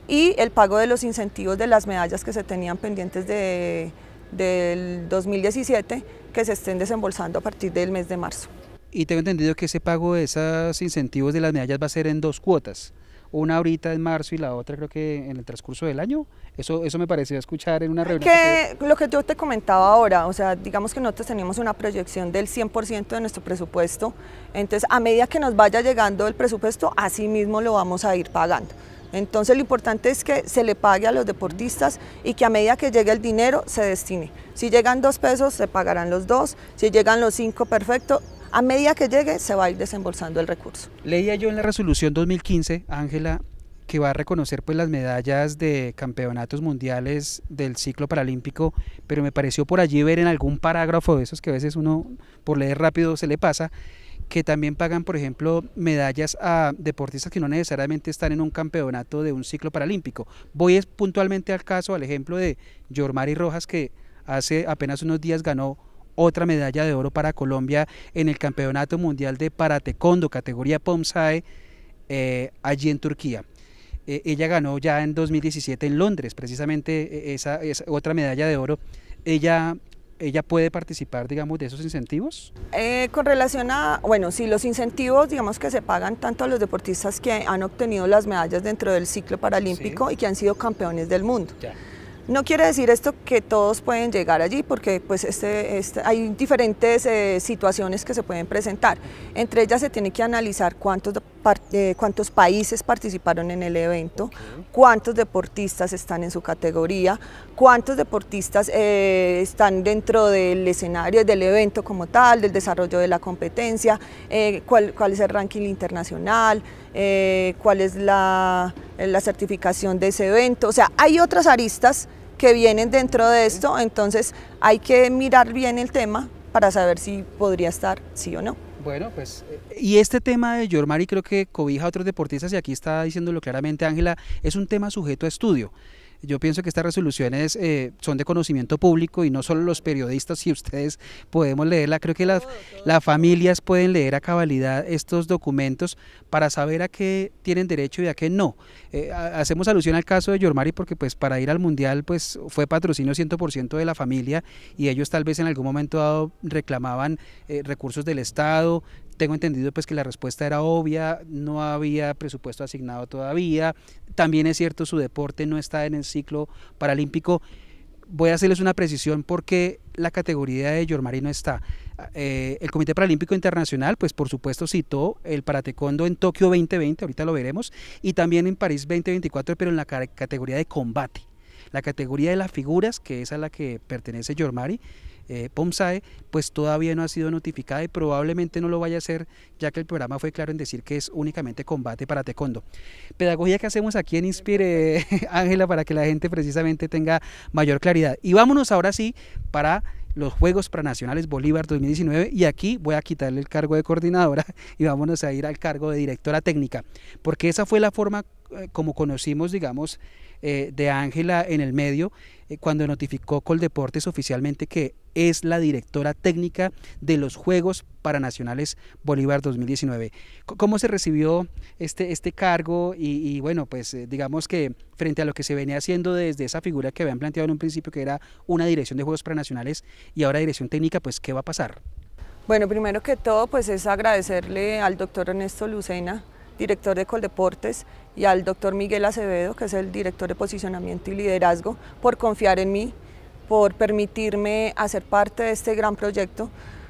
y el pago de los incentivos de las medallas que se tenían pendientes de, del 2017 que se estén desembolsando a partir del mes de marzo. Y tengo entendido que ese pago de esos incentivos de las medallas va a ser en dos cuotas. Una ahorita en marzo y la otra creo que en el transcurso del año. Eso, eso me pareció escuchar en una reunión. Que, Lo que yo te comentaba ahora, o sea, digamos que nosotros tenemos una proyección del 100% de nuestro presupuesto. Entonces, a medida que nos vaya llegando el presupuesto, así mismo lo vamos a ir pagando. Entonces lo importante es que se le pague a los deportistas y que a medida que llegue el dinero se destine. Si llegan dos pesos, se pagarán los dos. Si llegan los cinco, perfecto a medida que llegue se va a ir desembolsando el recurso. Leía yo en la resolución 2015, Ángela, que va a reconocer pues las medallas de campeonatos mundiales del ciclo paralímpico, pero me pareció por allí ver en algún parágrafo de esos que a veces uno por leer rápido se le pasa, que también pagan, por ejemplo, medallas a deportistas que no necesariamente están en un campeonato de un ciclo paralímpico. Voy puntualmente al caso, al ejemplo de Yormari Rojas, que hace apenas unos días ganó otra medalla de oro para Colombia en el Campeonato Mundial de Paratecondo, categoría POMSAE, eh, allí en Turquía. Eh, ella ganó ya en 2017 en Londres, precisamente e, esa, otra medalla de oro. Ella ella puede participar, digamos, de esos incentivos? Eh, con relación a, bueno, sí, los incentivos, digamos que se pagan tanto a los deportistas que han obtenido las medallas dentro del ciclo paralímpico y que han sido campeones del mundo. No quiere decir esto que todos pueden llegar allí, porque pues este, este hay diferentes eh, situaciones que se pueden presentar. Entre ellas se tiene que analizar cuántos, eh, cuántos países participaron en el evento, cuántos deportistas están en su categoría, cuántos deportistas eh, están dentro del escenario del evento como tal, del desarrollo de la competencia, cuál, cuál, es el ranking internacional, cuál es la, la certificación de ese evento. O sea, hay otras aristas que vienen dentro de esto, entonces hay que mirar bien el tema para saber si podría estar sí o no. Bueno, pues, eh, y este tema de Yormari creo que cobija a otros deportistas y aquí está diciéndolo claramente Ángela, es un tema sujeto a estudio. Yo pienso que estas resoluciones eh, son de conocimiento público y no solo los periodistas y ustedes podemos leerla. Creo que las, las familias pueden leer a cabalidad estos documentos para saber a qué tienen derecho y a qué no. Eh, hacemos alusión al caso de Yormari porque pues para ir al Mundial pues fue patrocinio 100% de la familia y ellos tal vez en algún momento dado reclamaban eh, recursos del Estado, tengo entendido pues que la respuesta era obvia, no había presupuesto asignado todavía, también es cierto su deporte no está en el ciclo paralímpico. Voy a hacerles una precisión porque la categoría de Yormari no está. Eh, el Comité Paralímpico Internacional, pues por supuesto citó el paratecondo en Tokio 2020, ahorita lo veremos, y también en París 2024, pero en la categoría de combate. La categoría de las figuras, que es a la que pertenece Yormari, eh, POMSAE, pues todavía no ha sido notificada y probablemente no lo vaya a hacer, ya que el programa fue claro en decir que es únicamente combate para taekwondo. Pedagogía que hacemos aquí en Inspire, Ángela, para que la gente precisamente tenga mayor claridad. Y vámonos ahora sí para los Juegos Pranacionales Bolívar 2019 y aquí voy a quitarle el cargo de coordinadora y vámonos a ir al cargo de directora técnica, porque esa fue la forma eh, como conocimos, digamos, eh, de Ángela en el medio eh, cuando notificó Coldeportes oficialmente que es la directora técnica de los Juegos Paranacionales Bolívar 2019. ¿Cómo se recibió este, este cargo? Y, bueno, pues digamos que frente a lo que se venía haciendo desde esa figura que habían planteado en un principio, que era una dirección de Juegos Paranacionales y ahora dirección técnica, pues ¿qué va a pasar? Bueno, primero que todo, pues es agradecerle al doctor Ernesto Lucena director de Coldeportes, y al doctor Miguel Acevedo, que es el director de posicionamiento y liderazgo, por confiar en mí, por permitirme hacer parte de este gran proyecto,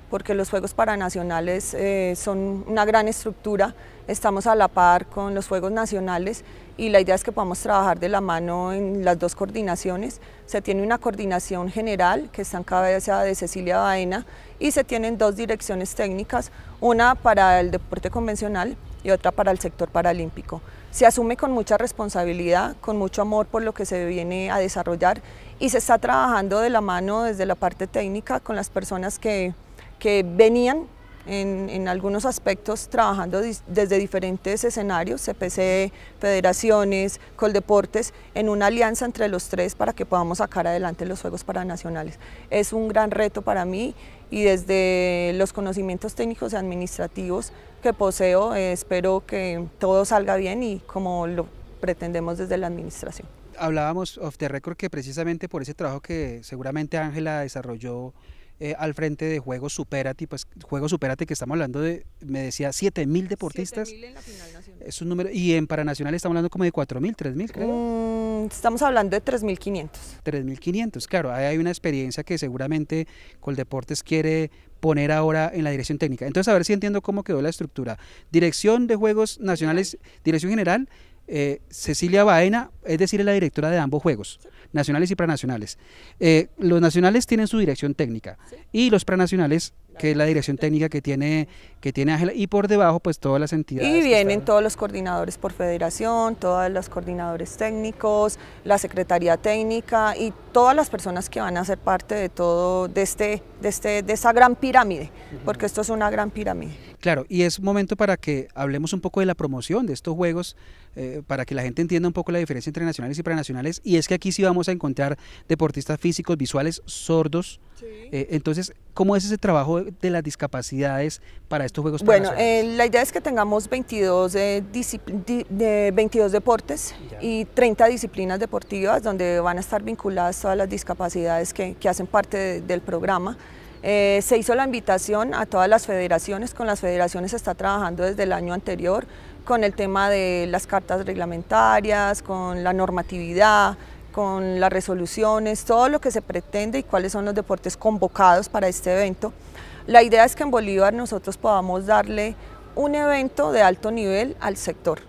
porque los Juegos Paranacionales eh, son una gran estructura, estamos a la par con los Juegos Nacionales y la idea es que podamos trabajar de la mano en las dos coordinaciones. Se tiene una coordinación general que está en cabeza de Cecilia Baena y se tienen dos direcciones técnicas, una para el deporte convencional y otra para el sector paralímpico. Se asume con mucha responsabilidad, con mucho amor por lo que se viene a desarrollar y se está trabajando de la mano desde la parte técnica con las personas que, que venían en, algunos aspectos trabajando desde diferentes escenarios, CPC, federaciones, Coldeportes, en una alianza entre los tres para que podamos sacar adelante los Juegos Paranacionales. Es un gran reto para mí y desde los conocimientos técnicos y administrativos que poseo, eh, espero que todo salga bien y como lo pretendemos desde la administración. Hablábamos off the record que precisamente por ese trabajo que seguramente Ángela desarrolló eh, al frente de Juegos Superati, pues Juegos Superati que estamos hablando de, me decía, 7 mil deportistas. 7, en la final nacional. Es un número, y en Paranacional estamos hablando como de 4 mil, 3 mil, creo. Mm, estamos hablando de 3.500. 3.500, claro, ahí hay una experiencia que seguramente Coldeportes quiere poner ahora en la dirección técnica. Entonces, a ver si entiendo cómo quedó la estructura. Dirección de Juegos Nacionales, Dirección General, eh, Cecilia Baena, es decir, es la directora de ambos juegos nacionales y pranacionales. Eh, los nacionales tienen su dirección técnica y los pranacionales que es la dirección técnica que tiene que tiene Ángela y por debajo pues todas las entidades. Y vienen todos los coordinadores por federación, todos los coordinadores técnicos, la secretaría técnica y todas las personas que van a ser parte de todo de este de este de esa gran pirámide, porque esto es una gran pirámide. Claro, y es momento para que hablemos un poco de la promoción de estos juegos eh, para que la gente entienda un poco la diferencia entre nacionales y pranacionales. Y es que aquí sí vamos a encontrar deportistas físicos, visuales, sordos. Eh, entonces, ¿cómo es ese trabajo de las discapacidades para estos Juegos Bueno, eh, la idea es que tengamos 22, de 22 deportes y 30 disciplinas deportivas donde van a estar vinculadas todas las discapacidades que, que hacen parte del programa. se hizo la invitación a todas las federaciones, con las federaciones se está trabajando desde el año anterior, con el tema de las cartas reglamentarias, con la normatividad, con las resoluciones, todo lo que se pretende y cuáles son los deportes convocados para este evento. La idea es que en Bolívar nosotros podamos darle un evento de alto nivel al sector,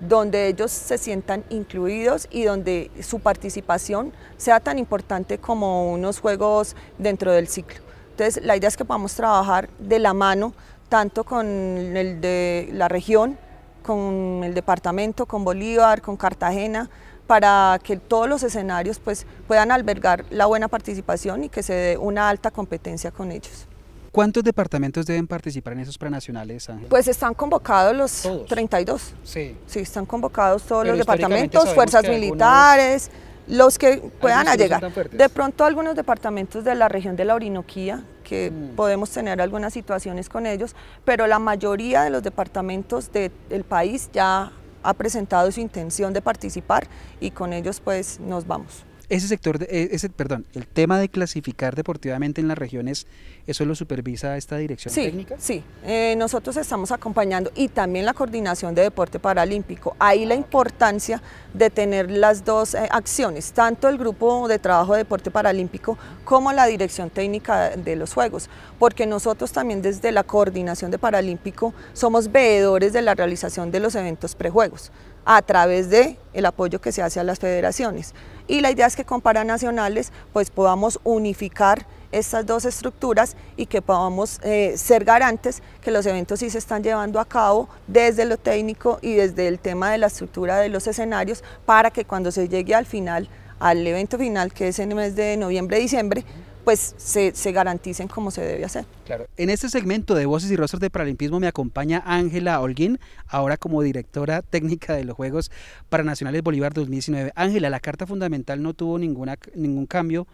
donde ellos se sientan incluidos y donde su participación sea tan importante como unos juegos dentro del ciclo. Entonces la idea es que podamos trabajar de la mano tanto con el de la región, con el departamento, con Bolívar, con Cartagena, para que todos los escenarios pues, puedan albergar la buena participación y que se dé una alta competencia con ellos. ¿Cuántos departamentos deben participar en esos pranacionales, Ángel? Pues están convocados los 32. Sí. Sí, están convocados todos los departamentos, fuerzas militares, los que puedan llegar. De pronto algunos departamentos de la región de la Orinoquía, que mm. podemos tener algunas situaciones con ellos, pero la mayoría de los departamentos del país ya ha presentado su intención de participar y con ellos pues nos vamos ese sector, de, e, ese, perdón, el tema de clasificar deportivamente en las regiones, ¿eso lo supervisa esta dirección técnica? Sí, eh, nosotros estamos acompañando y también la coordinación de deporte paralímpico. Ahí la importancia de tener las dos eh, acciones, tanto el grupo de trabajo de deporte paralímpico como la dirección técnica de los Juegos, porque nosotros también desde la coordinación de Paralímpico somos veedores de la realización de los eventos prejuegos a través de el apoyo que se hace a las federaciones. Y la idea es que con paranacionales pues podamos unificar estas dos estructuras y que podamos eh, ser garantes que los eventos sí se están llevando a cabo desde lo técnico y desde el tema de la estructura de los escenarios para que cuando se llegue al final, al evento final que es en el mes de noviembre-diciembre, pues se, se, garanticen como se debe hacer. Claro. En este segmento de Voces y Rostros de Paralimpismo me acompaña Ángela Holguín, ahora como directora técnica de los Juegos Paranacionales Bolívar 2019. Ángela, la Carta Fundamental no tuvo ninguna, ningún cambio.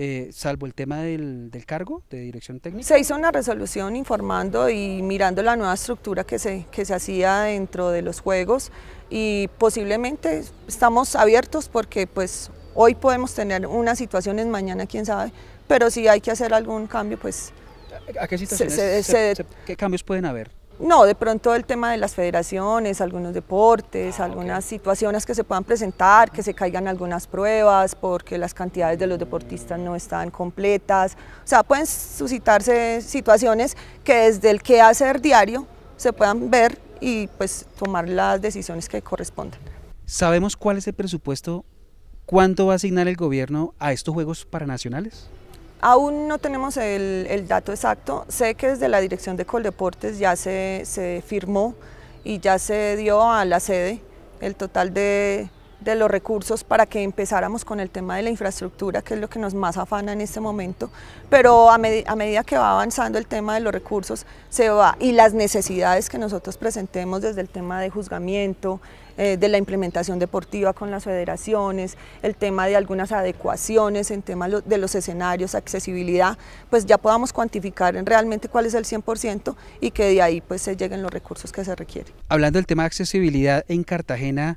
Eh, salvo el tema del, del, cargo de dirección técnica? Se hizo una resolución informando y mirando la nueva estructura que se, que se hacía dentro de los juegos y posiblemente estamos abiertos porque pues hoy podemos tener unas situaciones, mañana quién sabe, pero si hay que hacer algún cambio, pues... ¿A qué situaciones? ¿Qué cambios pueden haber? No, de pronto el tema de las federaciones, algunos deportes, ah, algunas situaciones que se puedan presentar, que se caigan algunas pruebas porque las cantidades de los deportistas no están completas. O sea, pueden suscitarse situaciones que desde el qué hacer diario se puedan ver y pues tomar las decisiones que correspondan. ¿Sabemos cuál es el presupuesto? ¿Cuánto va a asignar el gobierno a estos Juegos Paranacionales? Aún no tenemos el, dato exacto. Sé que desde la dirección de Coldeportes ya se, se, firmó y ya se dio a la sede el total de, de, los recursos para que empezáramos con el tema de la infraestructura, que es lo que nos más afana en este momento. Pero a, a medida que va avanzando el tema de los recursos, se va y las necesidades que nosotros presentemos desde el tema de juzgamiento, eh, de la implementación deportiva con las federaciones, el tema de algunas adecuaciones en tema de los escenarios, accesibilidad, pues ya podamos cuantificar realmente cuál es el 100% y que de ahí pues se lleguen los recursos que se requieren. Hablando del tema de accesibilidad en Cartagena,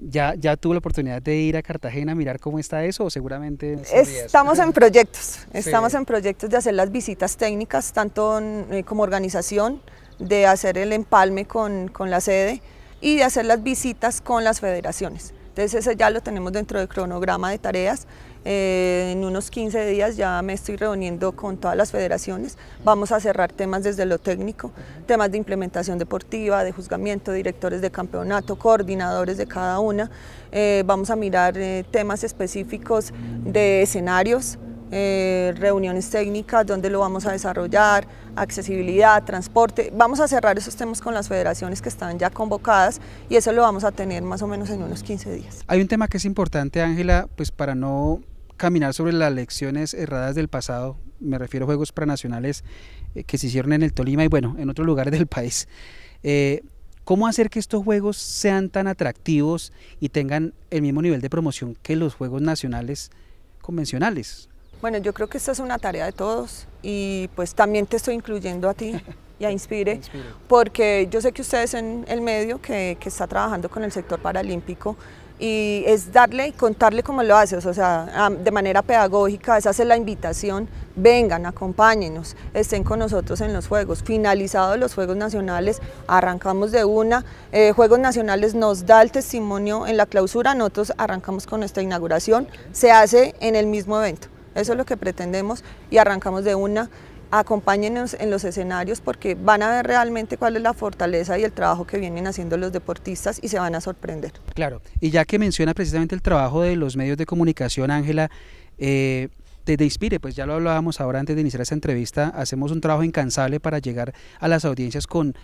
¿Ya, ¿Ya tuvo la oportunidad de ir a Cartagena a mirar cómo está eso o seguramente? Estamos en proyectos, estamos en proyectos de hacer las visitas técnicas, tanto eh, como organización, de hacer el empalme con, con la sede, y de hacer las visitas con las federaciones. Entonces eso ya lo tenemos dentro del cronograma de tareas. Eh, en unos 15 días ya me estoy reuniendo con todas las federaciones. Vamos a cerrar temas desde lo técnico, temas de implementación deportiva, de juzgamiento, directores de campeonato, coordinadores de cada una. Eh, vamos a mirar eh, temas específicos de escenarios, eh, reuniones técnicas, dónde lo vamos a desarrollar, accesibilidad, transporte. Vamos a cerrar esos temas con las federaciones que están ya convocadas y eso lo vamos a tener más o menos en unos 15 días. Hay un tema que es importante, Ángela, pues para no caminar sobre las lecciones erradas del pasado, me refiero a juegos pranacionales eh, que se hicieron en el Tolima y bueno, en otros lugares del país. Eh, ¿Cómo hacer que estos juegos sean tan atractivos y tengan el mismo nivel de promoción que los juegos nacionales convencionales? Bueno, yo creo que esta es una tarea de todos y pues también te estoy incluyendo a ti y a Inspire, porque yo sé que ustedes en el medio que, que, está trabajando con el sector paralímpico y es darle y contarle cómo lo haces, o sea, de manera pedagógica, es hacer la invitación, vengan, acompáñenos, estén con nosotros en los Juegos. Finalizados los Juegos Nacionales, arrancamos de una, eh, Juegos Nacionales nos da el testimonio en la clausura, nosotros arrancamos con nuestra inauguración, se hace en el mismo evento. Eso es lo que pretendemos y arrancamos de una. Acompáñenos en los escenarios porque van a ver realmente cuál es la fortaleza y el trabajo que vienen haciendo los deportistas y se van a sorprender. Claro, y ya que menciona precisamente el trabajo de los medios de comunicación, Ángela, eh, desde Inspire, pues ya lo hablábamos ahora antes de iniciar esta entrevista, hacemos un trabajo incansable para llegar a las audiencias con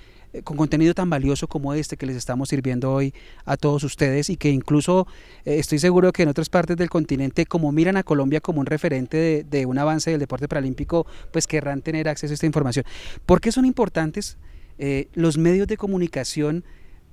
con contenido tan valioso como este que les estamos sirviendo hoy a todos ustedes y que incluso eh, estoy seguro que en otras partes del continente, como miran a Colombia como un referente de, un avance del deporte paralímpico, pues querrán tener acceso a esta información. ¿Por qué son importantes eh, los medios de comunicación?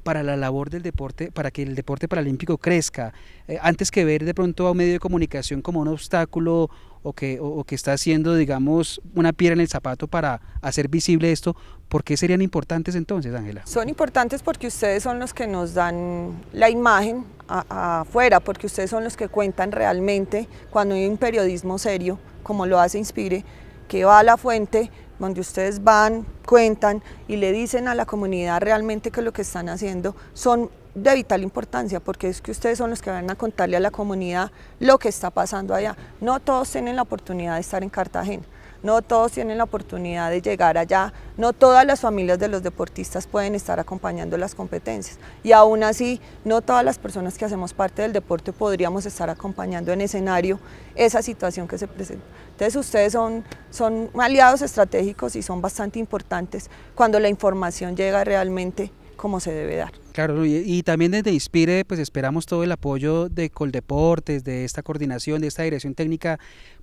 Para la labor del deporte, para que el deporte paralímpico crezca, eh, antes que ver de pronto a un medio de comunicación como un obstáculo o que, o, que está haciendo, digamos, una piedra en el zapato para hacer visible esto, ¿por qué serían importantes entonces, Ángela? Son importantes porque ustedes son los que nos dan la imagen afuera, porque ustedes son los que cuentan realmente cuando hay un periodismo serio, como lo hace Inspire, que va a la fuente, donde ustedes van, cuentan y le dicen a la comunidad realmente que lo que están haciendo son de vital importancia porque es que ustedes son los que van a contarle a la comunidad lo que está pasando allá. No todos tienen la oportunidad de estar en Cartagena no todos tienen la oportunidad de llegar allá, no todas las familias de los deportistas pueden estar acompañando las competencias y aún así no todas las personas que hacemos parte del deporte podríamos estar acompañando en escenario esa situación que se presenta. Entonces ustedes son, son aliados estratégicos y son bastante importantes cuando la información llega realmente como se debe dar. Claro, y, también desde Inspire, pues esperamos todo el apoyo de Coldeportes, de esta coordinación, de esta dirección técnica,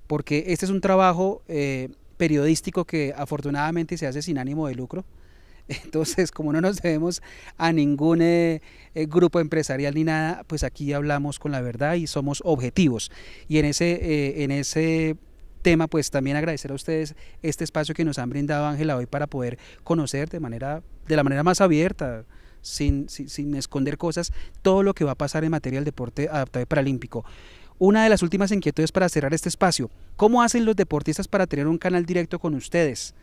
porque este es un trabajo eh, periodístico que afortunadamente se hace sin ánimo de lucro. Entonces, como no nos debemos a ningún eh, eh, grupo empresarial ni nada, pues aquí hablamos con la verdad y somos objetivos. Y en ese, en ese tema, pues también agradecer a ustedes este espacio que nos han brindado Ángela hoy para poder conocer de manera, de la manera más abierta, sin, sin, sin esconder cosas, todo lo que va a pasar en materia del deporte adaptado y paralímpico. Una de las últimas inquietudes para cerrar este espacio, ¿cómo hacen los deportistas para tener un canal directo con ustedes?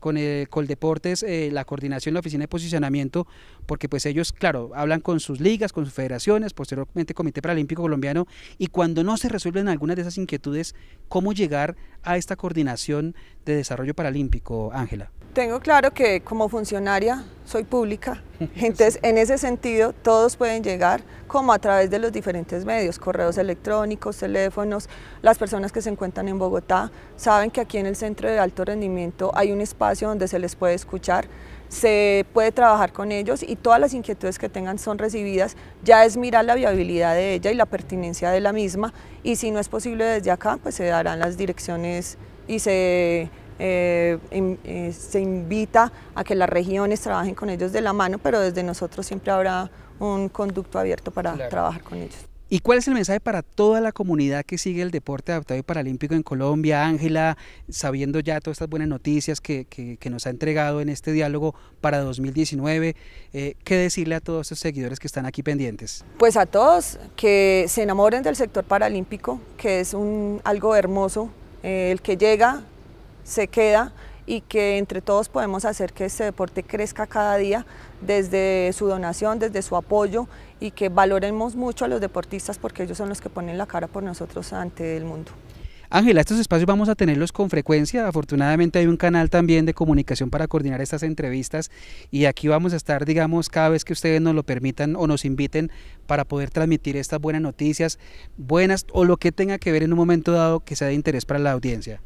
con el Coldeportes, eh, la coordinación, la oficina de posicionamiento, porque pues ellos, claro, hablan con sus ligas, con sus federaciones, posteriormente Comité Paralímpico Colombiano, y cuando no se resuelven algunas de esas inquietudes, ¿cómo llegar a esta coordinación de desarrollo paralímpico, Ángela? Tengo claro que como funcionaria soy pública, entonces en ese sentido todos pueden llegar como a través de los diferentes medios, correos electrónicos, teléfonos, las personas que se encuentran en Bogotá saben que aquí en el Centro de Alto Rendimiento hay un espacio donde se les puede escuchar, se puede trabajar con ellos y todas las inquietudes que tengan son recibidas, ya es mirar la viabilidad de ella y la pertinencia de la misma y si no es posible desde acá pues se darán las direcciones y se eh, eh, se invita a que las regiones trabajen con ellos de la mano, pero desde nosotros siempre habrá un conducto abierto para trabajar con ellos. ¿Y cuál es el mensaje para toda la comunidad que sigue el deporte adaptado y paralímpico en Colombia? Ángela, sabiendo ya todas estas buenas noticias que, que, nos ha entregado en este diálogo para 2019, eh, ¿qué decirle a todos esos seguidores que están aquí pendientes? Pues a todos que se enamoren del sector paralímpico, que es un, algo hermoso, el que llega se queda y que entre todos podemos hacer que este deporte crezca cada día desde su donación, desde su apoyo y que valoremos mucho a los deportistas porque ellos son los que ponen la cara por nosotros ante el mundo. Ángela, estos espacios vamos a tenerlos con frecuencia. Afortunadamente hay un canal también de comunicación para coordinar estas entrevistas y aquí vamos a estar, digamos, cada vez que ustedes nos lo permitan o nos inviten para poder transmitir estas buenas noticias, buenas o lo que tenga que ver en un momento dado que sea de interés para la audiencia.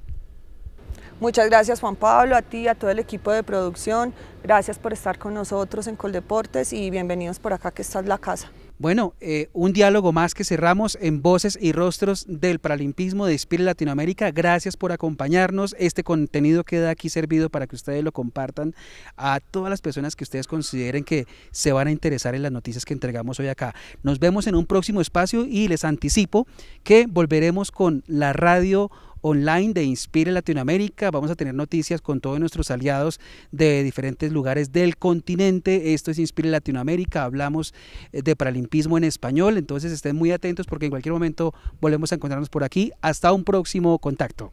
Muchas gracias Juan Pablo, a ti, a todo el equipo de producción. Gracias por estar con nosotros en Coldeportes y bienvenidos por acá que esta es la casa. Bueno, eh, un diálogo más que cerramos en Voces y Rostros del Paralimpismo de Spirit Latinoamérica. Gracias por acompañarnos. Este contenido queda aquí servido para que ustedes lo compartan a todas las personas que ustedes consideren que se van a interesar en las noticias que entregamos hoy acá. Nos vemos en un próximo espacio y les anticipo que volveremos con la radio online de Inspire Latinoamérica. Vamos a tener noticias con todos nuestros aliados de diferentes lugares del continente. Esto es Inspire Latinoamérica. Hablamos eh, de paralimpismo en español. Entonces estén muy atentos porque en cualquier momento volvemos a encontrarnos por aquí. Hasta un próximo contacto.